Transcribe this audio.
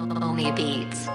Only Beats.